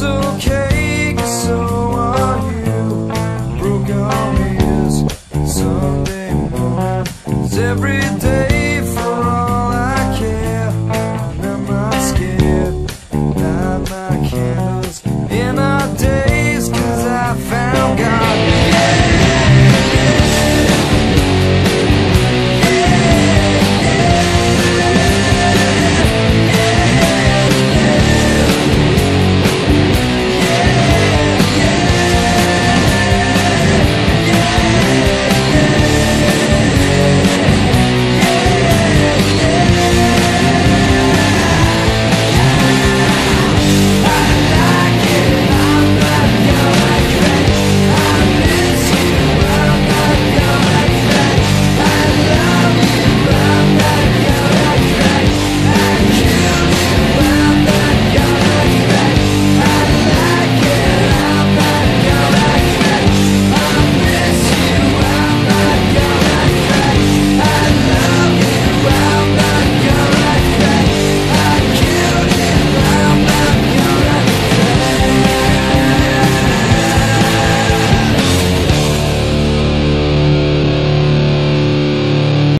It's okay, so are you. Broke